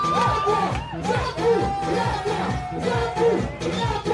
Yeah, yeah, yeah.